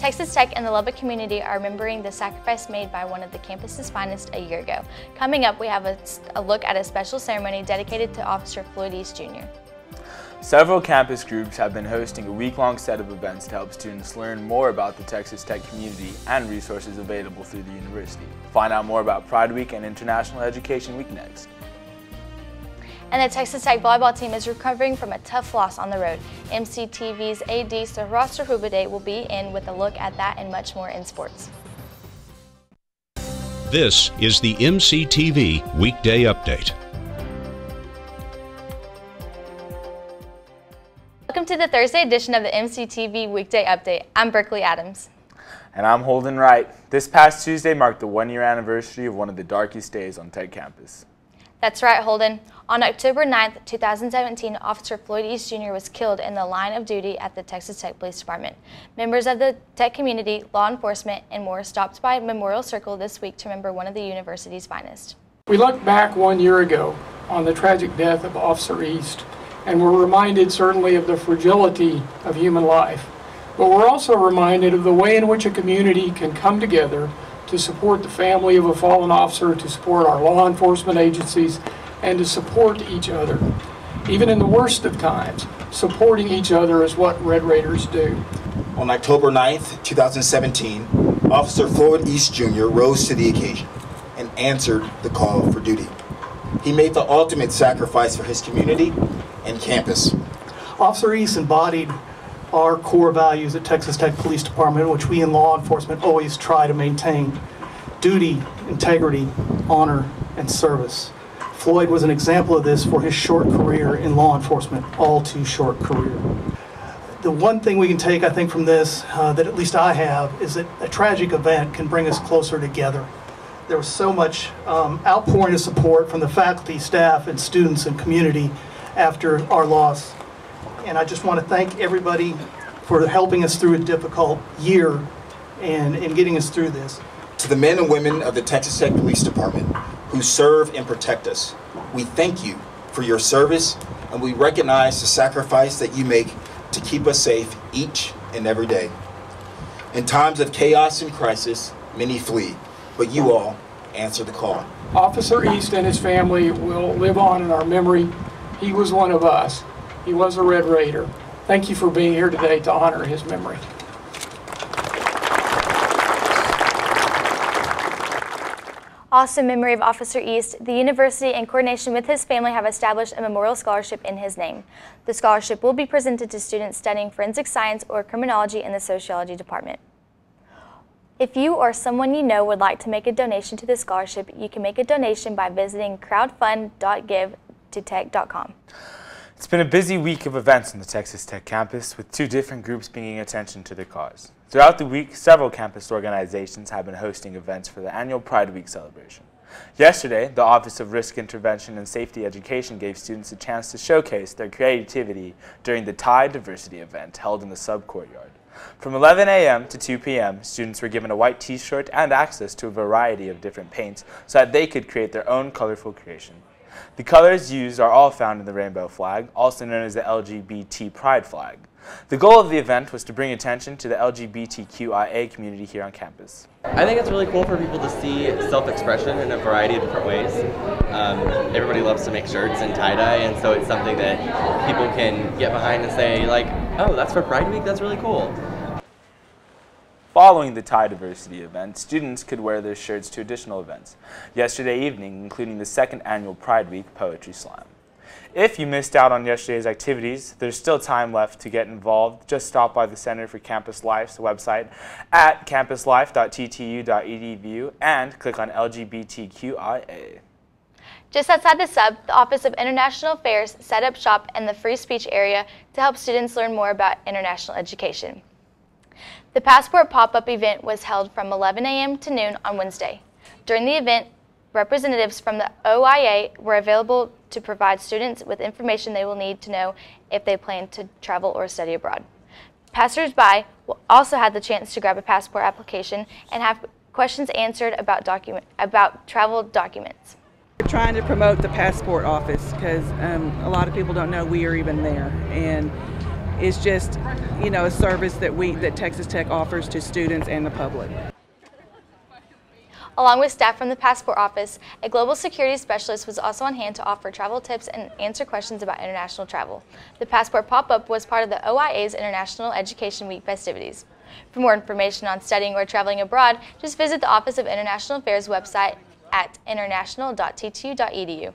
Texas Tech and the Lubbock community are remembering the sacrifice made by one of the campus's finest a year ago. Coming up, we have a, a look at a special ceremony dedicated to Officer Floyd East Jr. Several campus groups have been hosting a week-long set of events to help students learn more about the Texas Tech community and resources available through the university. Find out more about Pride Week and International Education Week next. And the Texas Tech volleyball team is recovering from a tough loss on the road. MCTV's AD Sahasrabudhe will be in with a look at that and much more in sports. This is the MCTV Weekday Update. Welcome to the Thursday edition of the MCTV Weekday Update. I'm Berkeley Adams. And I'm Holden Wright. This past Tuesday marked the one-year anniversary of one of the darkest days on Tech campus. That's right, Holden. On October 9, 2017, Officer Floyd East Jr. was killed in the line of duty at the Texas Tech Police Department. Members of the tech community, law enforcement, and more stopped by Memorial Circle this week to remember one of the university's finest. We look back one year ago on the tragic death of Officer East and we're reminded certainly of the fragility of human life. But we're also reminded of the way in which a community can come together to support the family of a fallen officer, to support our law enforcement agencies, and to support each other. Even in the worst of times, supporting each other is what Red Raiders do. On October 9th, 2017, Officer Floyd East Jr. rose to the occasion and answered the call for duty. He made the ultimate sacrifice for his community and campus. Officer East embodied our core values at Texas Tech Police Department, which we in law enforcement always try to maintain. Duty, integrity, honor, and service. Floyd was an example of this for his short career in law enforcement, all too short career. The one thing we can take, I think, from this, uh, that at least I have, is that a tragic event can bring us closer together. There was so much um, outpouring of support from the faculty, staff, and students and community after our loss. And I just want to thank everybody for helping us through a difficult year and, and getting us through this. To the men and women of the Texas Tech Police Department who serve and protect us, we thank you for your service and we recognize the sacrifice that you make to keep us safe each and every day. In times of chaos and crisis, many flee, but you all answer the call. Officer East and his family will live on in our memory he was one of us. He was a Red Raider. Thank you for being here today to honor his memory. Also in memory of Officer East, the university in coordination with his family have established a memorial scholarship in his name. The scholarship will be presented to students studying forensic science or criminology in the sociology department. If you or someone you know would like to make a donation to the scholarship, you can make a donation by visiting crowdfund.give tech.com. It's been a busy week of events on the Texas Tech campus, with two different groups bringing attention to the cause. Throughout the week, several campus organizations have been hosting events for the annual Pride Week celebration. Yesterday, the Office of Risk Intervention and Safety Education gave students a chance to showcase their creativity during the Tie-Dye Diversity event held in the sub-courtyard. From 11 a.m. to 2 p.m., students were given a white t-shirt and access to a variety of different paints so that they could create their own colorful creation. The colors used are all found in the rainbow flag, also known as the LGBT Pride flag. The goal of the event was to bring attention to the LGBTQIA community here on campus. I think it's really cool for people to see self-expression in a variety of different ways. Um, everybody loves to make shirts and tie-dye, and so it's something that people can get behind and say, like, oh, that's for Pride Week? That's really cool. Following the Tie-Dye Diversity event, students could wear their shirts to additional events. Yesterday evening, including the second annual Pride Week Poetry Slam. If you missed out on yesterday's activities, there's still time left to get involved. Just stop by the Center for Campus Life's website at campuslife.ttu.edu and click on LGBTQIA. Just outside the sub, the Office of International Affairs set up shop in the free speech area to help students learn more about international education. The Passport pop-up event was held from 11 a.m. to noon on Wednesday. During the event, representatives from the OIA were available to provide students with information they will need to know if they plan to travel or study abroad. Passers-by also had the chance to grab a passport application and have questions answered about, document, about travel documents. We're trying to promote the passport office because um, a lot of people don't know we are even there. And is just, you know, a service that we that Texas Tech offers to students and the public. Along with staff from the Passport Office, a global security specialist was also on hand to offer travel tips and answer questions about international travel. The Passport pop-up was part of the OIA's International Education Week festivities. For more information on studying or traveling abroad, just visit the Office of International Affairs website at international.ttu.edu.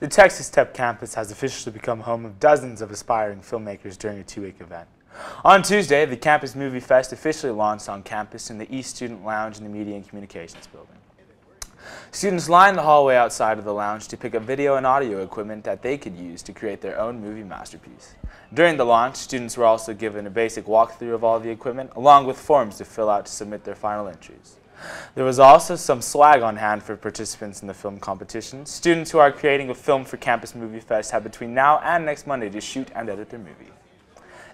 The Texas Tech campus has officially become home of dozens of aspiring filmmakers during a two-week event. On Tuesday, the Campus Movie Fest officially launched on campus in the East Student Lounge in the Media and Communications Building. Students lined the hallway outside of the lounge to pick up video and audio equipment that they could use to create their own movie masterpiece. During the launch, students were also given a basic walkthrough of all the equipment, along with forms to fill out to submit their final entries. There was also some swag on hand for participants in the film competition. Students who are creating a film for Campus Movie Fest have between now and next Monday to shoot and edit their movie.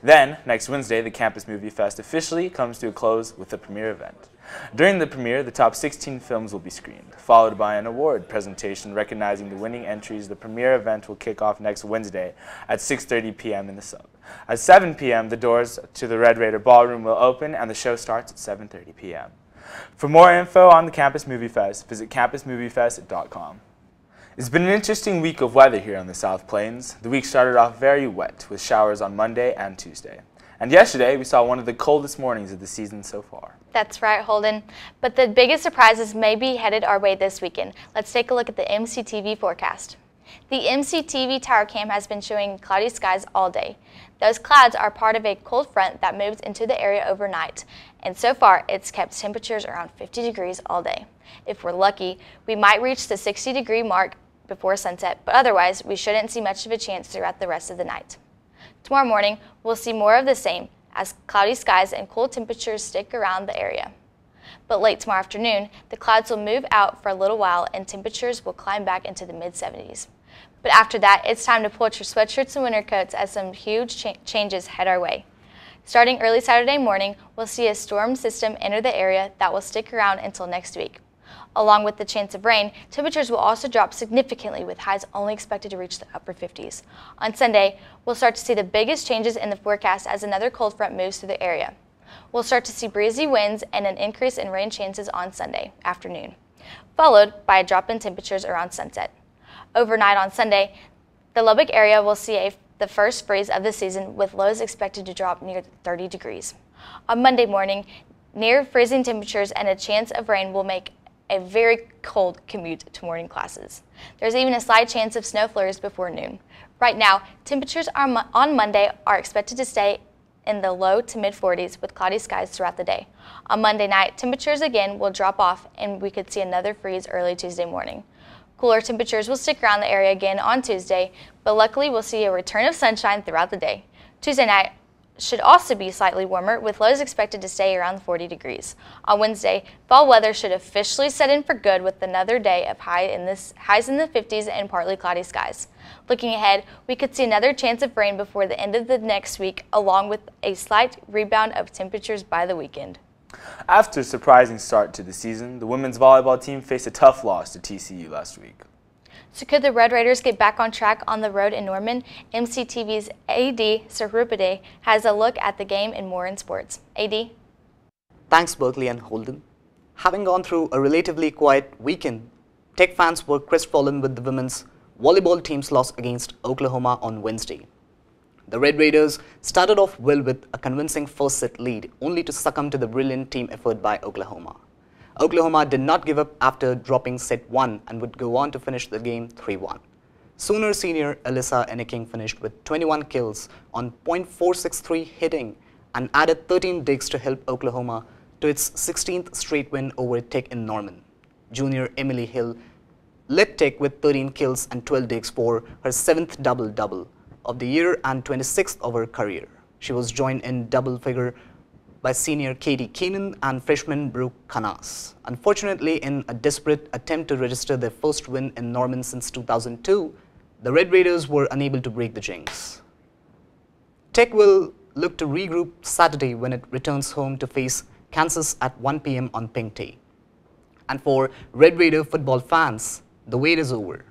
Then, next Wednesday, the Campus Movie Fest officially comes to a close with the premiere event. During the premiere, the top 16 films will be screened, followed by an award presentation recognizing the winning entries. The premiere event will kick off next Wednesday at 6.30 p.m. in the sub. At 7 p.m., the doors to the Red Raider Ballroom will open and the show starts at 7.30 p.m. For more info on the Campus Movie Fest, visit campusmoviefest.com. It's been an interesting week of weather here on the South Plains. The week started off very wet, with showers on Monday and Tuesday. And yesterday, we saw one of the coldest mornings of the season so far. That's right, Holden. But the biggest surprises may be headed our way this weekend. Let's take a look at the MCTV forecast. The MCTV tower cam has been showing cloudy skies all day. Those clouds are part of a cold front that moves into the area overnight, and so far it's kept temperatures around 50 degrees all day. If we're lucky, we might reach the 60 degree mark before sunset, but otherwise we shouldn't see much of a chance throughout the rest of the night. Tomorrow morning, we'll see more of the same as cloudy skies and cool temperatures stick around the area. But late tomorrow afternoon, the clouds will move out for a little while and temperatures will climb back into the mid 70s. But after that, it's time to pull out your sweatshirts and winter coats as some huge cha changes head our way. Starting early Saturday morning, we'll see a storm system enter the area that will stick around until next week. Along with the chance of rain, temperatures will also drop significantly with highs only expected to reach the upper 50s. On Sunday, we'll start to see the biggest changes in the forecast as another cold front moves through the area. We'll start to see breezy winds and an increase in rain chances on Sunday afternoon, followed by a drop in temperatures around sunset. Overnight on Sunday, the Lubbock area will see a, the first freeze of the season with lows expected to drop near 30 degrees. On Monday morning, near freezing temperatures and a chance of rain will make a very cold commute to morning classes. There's even a slight chance of snow flurries before noon. Right now, temperatures are on Monday are expected to stay in the low to mid 40s with cloudy skies throughout the day. On Monday night, temperatures again will drop off and we could see another freeze early Tuesday morning. Cooler temperatures will stick around the area again on Tuesday, but luckily we'll see a return of sunshine throughout the day. Tuesday night, should also be slightly warmer, with lows expected to stay around 40 degrees. On Wednesday, fall weather should officially set in for good with another day of high in this, highs in the 50s and partly cloudy skies. Looking ahead, we could see another chance of rain before the end of the next week, along with a slight rebound of temperatures by the weekend. After a surprising start to the season, the women's volleyball team faced a tough loss to TCU last week. So could the Red Raiders get back on track on the road in Norman? MCTV's AD Sahasrabudhe has a look at the game in More in Sports. AD? Thanks Berkeley and Holden. Having gone through a relatively quiet weekend, Tech fans were crestfallen with the women's volleyball team's loss against Oklahoma on Wednesday. The Red Raiders started off well with a convincing first set lead, only to succumb to the brilliant team effort by Oklahoma. Oklahoma did not give up after dropping set 1 and would go on to finish the game 3-1. Sooner senior Alyssa Enneking finished with 21 kills on .463 hitting and added 13 digs to help Oklahoma to its 16th straight win over Tech in Norman. Junior Emily Hill led Tech with 13 kills and 12 digs for her 7th double-double of the year and 26th of her career. She was joined in double figure by senior Katie Keenan and freshman Brooke Canas. Unfortunately, in a desperate attempt to register their first win in Norman since 2002, the Red Raiders were unable to break the jinx. Tech will look to regroup Saturday when it returns home to face Kansas at 1 p.m. on Pink Day. And for Red Raider football fans, the wait is over.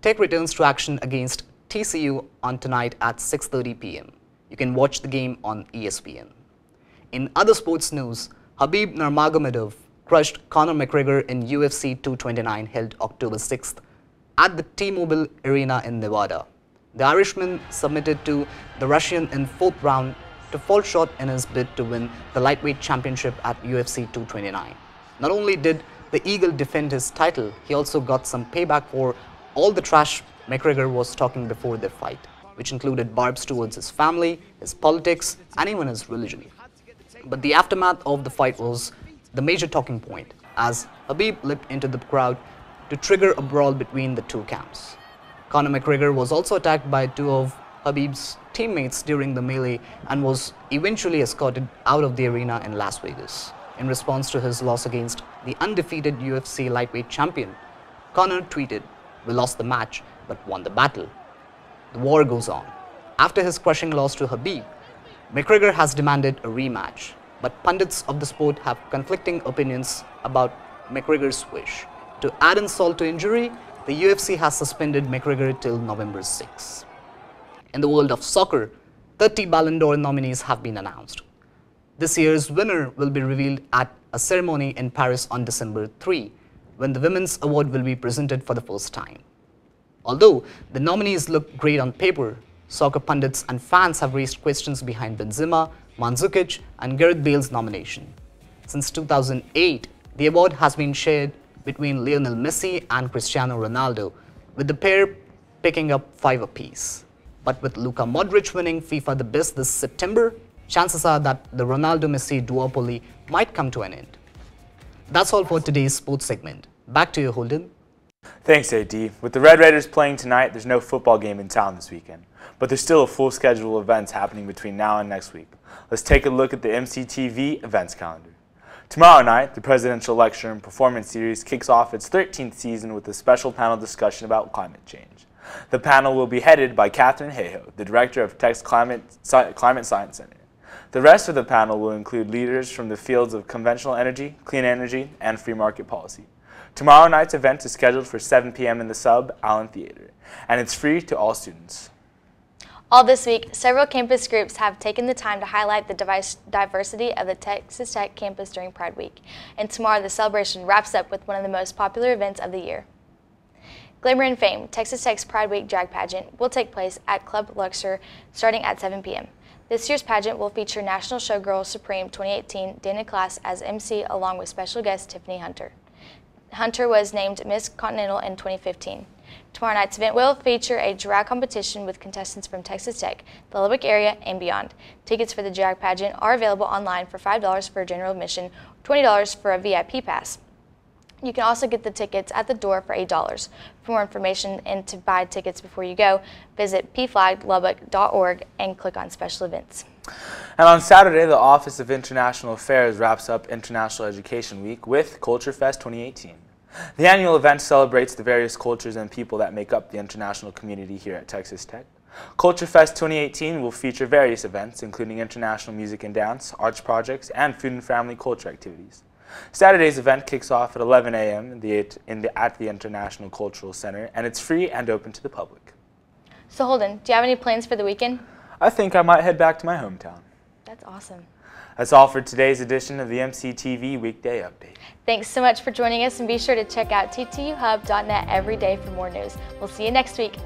Tech returns to action against TCU on tonight at 6.30 p.m. You can watch the game on ESPN. In other sports news, Khabib Nurmagomedov crushed Conor McGregor in UFC 229 held October 6th at the T-Mobile Arena in Nevada. The Irishman submitted to the Russian in fourth round to fall short in his bid to win the lightweight championship at UFC 229. Not only did the Eagle defend his title, he also got some payback for all the trash McGregor was talking before their fight, which included barbs towards his family, his politics, and even his religion. But the aftermath of the fight was the major talking point, as Khabib leapt into the crowd to trigger a brawl between the two camps. Conor McGregor was also attacked by two of Khabib's teammates during the melee and was eventually escorted out of the arena in Las Vegas. In response to his loss against the undefeated UFC lightweight champion, Conor tweeted, We lost the match, but won the battle. The war goes on. After his crushing loss to Khabib, McGregor has demanded a rematch, but pundits of the sport have conflicting opinions about McGregor's wish. To add insult to injury, the UFC has suspended McGregor till November 6. In the world of soccer, 30 Ballon d'Or nominees have been announced. This year's winner will be revealed at a ceremony in Paris on December 3, when the Women's Award will be presented for the first time. Although the nominees look great on paper, soccer pundits and fans have raised questions behind Benzema, Mandzukic and Gareth Bale's nomination. Since 2008, the award has been shared between Lionel Messi and Cristiano Ronaldo, with the pair picking up five apiece. But with Luka Modric winning FIFA the best this September, chances are that the Ronaldo-Messi duopoly might come to an end. That's all for today's sports segment. Back to you, Holden. Thanks, AD. With the Red Raiders playing tonight, there's no football game in town this weekend. But there's still a full schedule of events happening between now and next week. Let's take a look at the MCTV events calendar. Tomorrow night, the Presidential Lecture and Performance Series kicks off its 13th season with a special panel discussion about climate change. The panel will be headed by Katharine Hayhoe, the Director of Tech's Climate, Climate Science Center. The rest of the panel will include leaders from the fields of conventional energy, clean energy, and free market policy. Tomorrow night's event is scheduled for 7 p.m. in the Sub Allen Theater, and it's free to all students. All this week, several campus groups have taken the time to highlight the diversity of the Texas Tech campus during Pride Week. And tomorrow, the celebration wraps up with one of the most popular events of the year. Glamour and Fame, Texas Tech's Pride Week drag pageant, will take place at Club Luxor starting at 7 p.m. This year's pageant will feature National Showgirl Supreme 2018 Dana Class as MC along with special guest Tiffany Hunter. Hunter was named Miss Continental in 2015. Tomorrow night's event will feature a drag competition with contestants from Texas Tech, the Lubbock area, and beyond. Tickets for the drag pageant are available online for $5 for a general admission, $20 for a VIP pass. You can also get the tickets at the door for $8. For more information and to buy tickets before you go, visit pflaglubbock.org and click on special events. And on Saturday, the Office of International Affairs wraps up International Education Week with Culture Fest 2018. The annual event celebrates the various cultures and people that make up the international community here at Texas Tech. Culture Fest 2018 will feature various events, including international music and dance, arts projects, and food and family culture activities. Saturday's event kicks off at 11 a.m. At the International Cultural Center, and it's free and open to the public. So Holden, do you have any plans for the weekend? I think I might head back to my hometown. That's awesome. That's all for today's edition of the MCTV Weekday Update. Thanks so much for joining us and be sure to check out ttuhub.net every day for more news. We'll see you next week.